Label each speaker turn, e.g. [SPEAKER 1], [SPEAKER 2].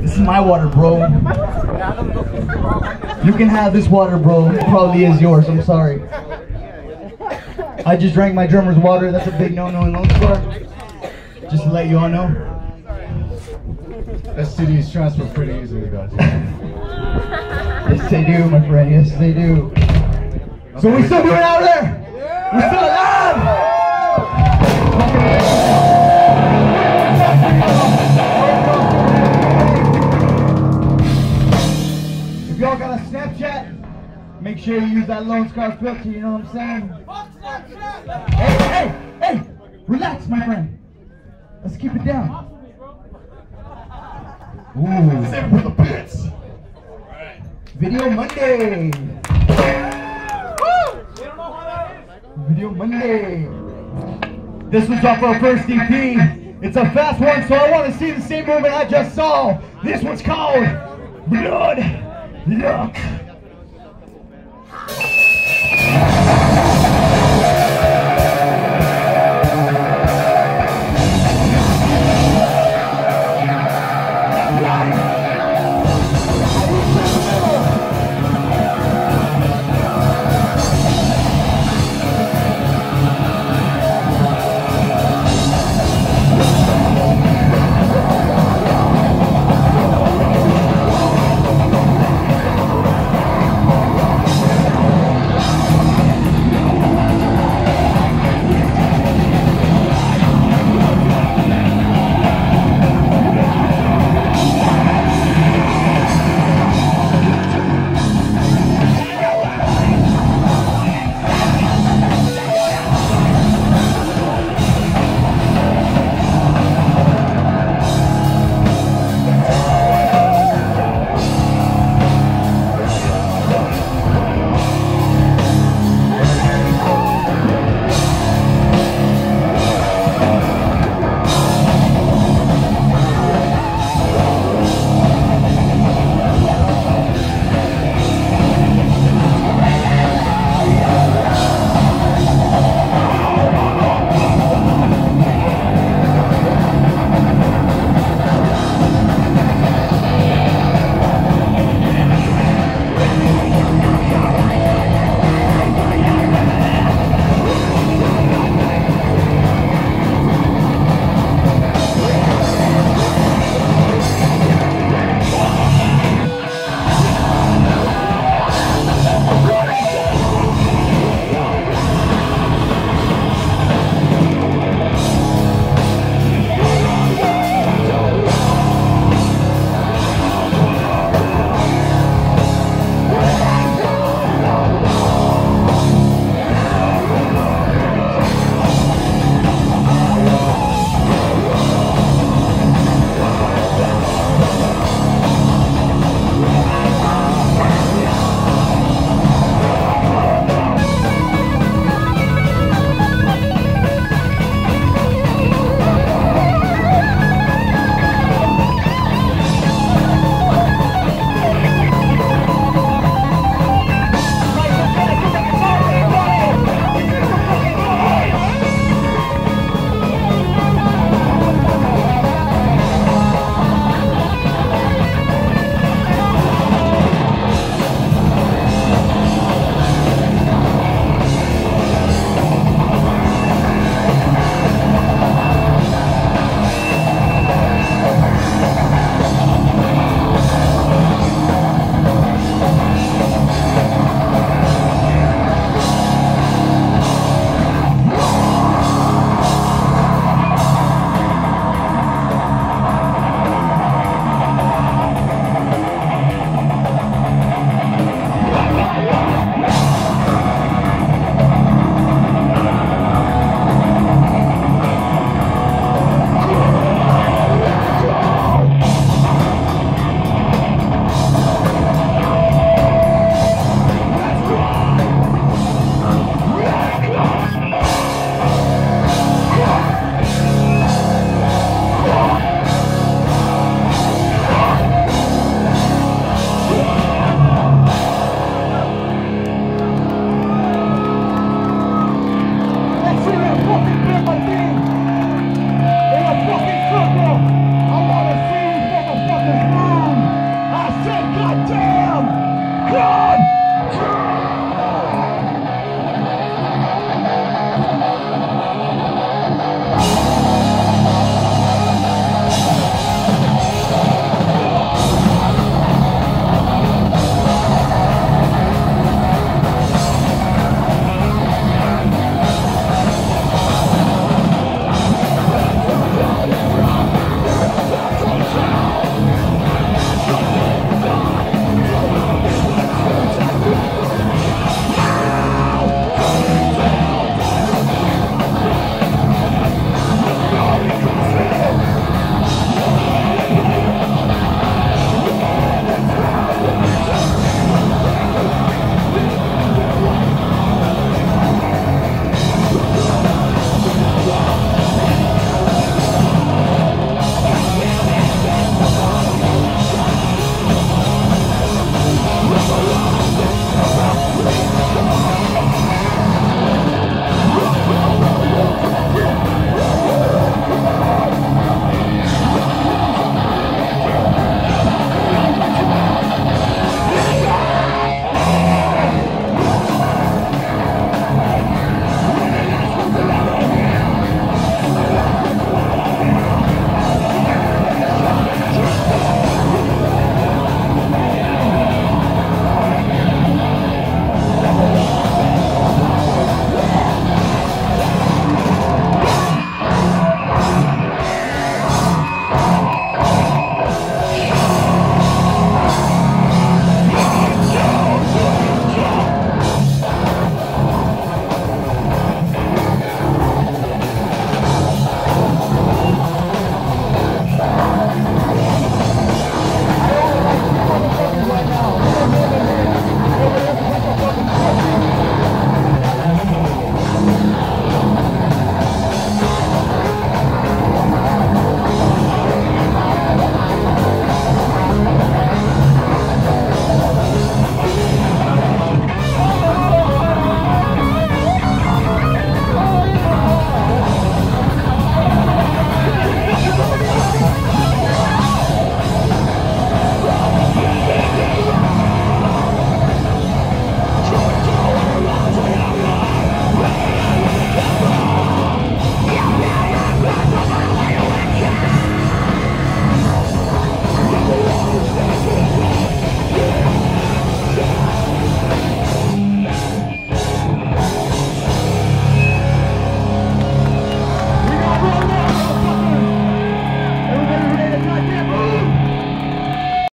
[SPEAKER 1] This is my water, bro. You can have this water, bro. It probably is yours. I'm sorry. I just drank my drummer's water. That's a big no-no in Lonescar. Just to let you all know.
[SPEAKER 2] That city is transfer pretty easily, guys.
[SPEAKER 1] Yes, they do, my friend. Yes, they do. So we still doing it out there? We're still alive? Make sure you use that Lonescar filter, you know what I'm saying? Hey, hey, hey! Relax, my friend. Let's keep it down. Ooh.
[SPEAKER 2] For the pits.
[SPEAKER 1] Video Monday. Video Monday. This was off our first EP. It's a fast one, so I want to see the same movement I just saw. This one's called Blood Luck. Música